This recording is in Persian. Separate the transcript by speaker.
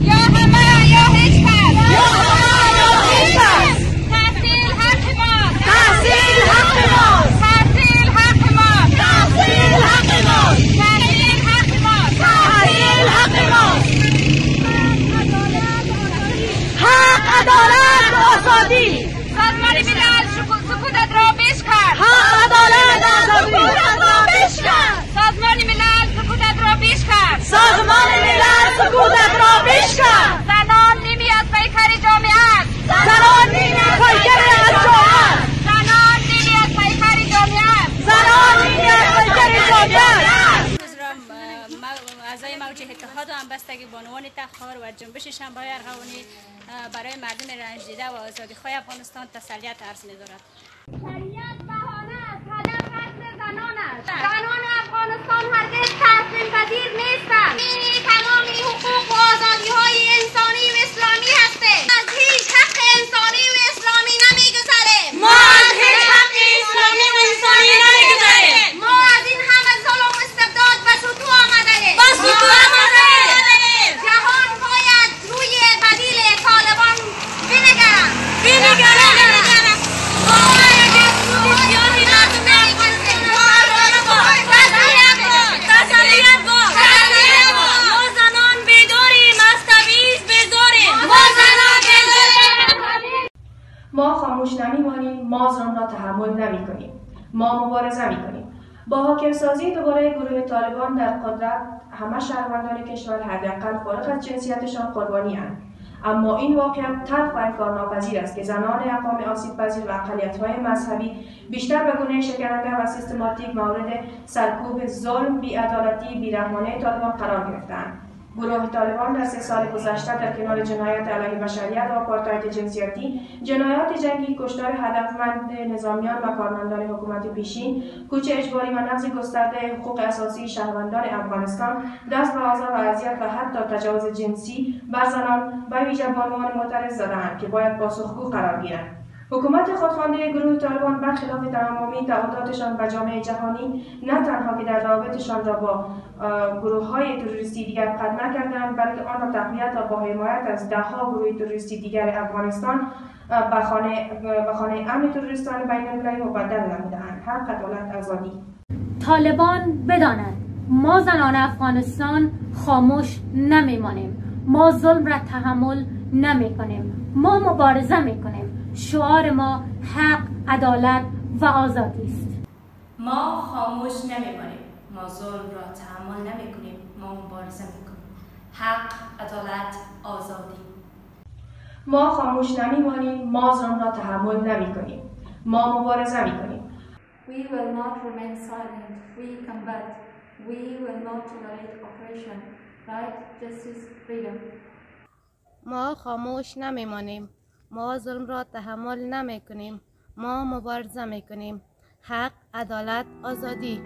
Speaker 1: یا همه یا هیچ کس.
Speaker 2: یا همه یا هیچ کس.
Speaker 1: تحصیل حق
Speaker 2: تحصیل حق ماست
Speaker 1: تحصیل حق ماست
Speaker 2: تحصیل حق ماست
Speaker 1: تحصیل حق ماست
Speaker 2: تحصیل حق ماست حق عدالت آزادی.
Speaker 1: سازمان ملل سکوتت را
Speaker 2: حق عدالت آزادی را بشکن
Speaker 1: سازمان ملل سکوتت را بشکن
Speaker 2: سازمان ملل سکوتت را بشکن
Speaker 1: زنان نیمی از پیکر جامعه است
Speaker 2: زنان نیمی از پیکر از جامعه است.
Speaker 1: زنان نیمی از پیکر جامعه است
Speaker 2: زنان نیمی از پیکر جامعه است.
Speaker 3: روز را م- م- اعضای اتحاد و همبستگی بانوان تخار و جنبش شنبه ارغوانی برای مردم رنج دیده و آزادی افغانستان تسلیت عرض می
Speaker 4: خاموش نمیمانیم ما ظلم را تحمل نمی کنیم ما مبارزه می کنیم با حاکم سازی دوباره گروه طالبان در قدرت همه شهروندان کشور حداقل فارغ از جنسیتشان قربانی اند. اما این واقعیت تلخ و انکارناپذیر است که زنان اقوام آسیب پذیر و اقلیت‌های مذهبی بیشتر به گونه شکننده و سیستماتیک مورد سرکوب ظلم بیعدالتی بیرحمانه طالبان قرار گرفتند گروه طالبان در سه سال گذشته در کنار جنایات علیه بشریت و آپارتاید جنسیتی، جنایات جنگی، کشتار هدفمند نظامیان و کارمندان حکومت پیشین، کوچ اجباری و نقض گسترده حقوق اساسی شهروندان افغانستان، دست به آزار و اذیت و حتی تجاوز جنسی بر زنان و ویژه بانوان معترض زدهاند که باید پاسخگو قرار گیرند. حکومت خودخوانده گروه طالبان برخلاف تمامی تعهداتشان به جامعه جهانی نه تنها که در روابطشان را با گروه های تروریستی دیگر قطع نکردند بلکه آن را تقویت و با حمایت از دهها گروه تروریستی دیگر افغانستان به خانه امن تروریستان بین المللی مبدل نمودهاند. حق عدالت آزادی.
Speaker 5: طالبان بدانند ما زنان افغانستان خاموش نمیمانیم. ما ظلم را تحمل نمی کنیم ما مبارزه می کنیم شعار ما حق عدالت و آزادی است.
Speaker 6: ما خاموش نمیمانیم ما ظلم را تحمل نمی کنیم ما مبارزه می کنیم حق عدالت آزادی.
Speaker 4: ما خاموش نمیمانیم. ما ظلم را تحمل نمی کنیم ما مبارزه می کنیم
Speaker 7: We will not remain silent. We combat. We will not tolerate oppression. Right, justice, freedom.
Speaker 8: ما خاموش نمیمانیم. ما ظلم را تحمل نمی کنیم ما مبارزه می کنیم حق عدالت آزادی.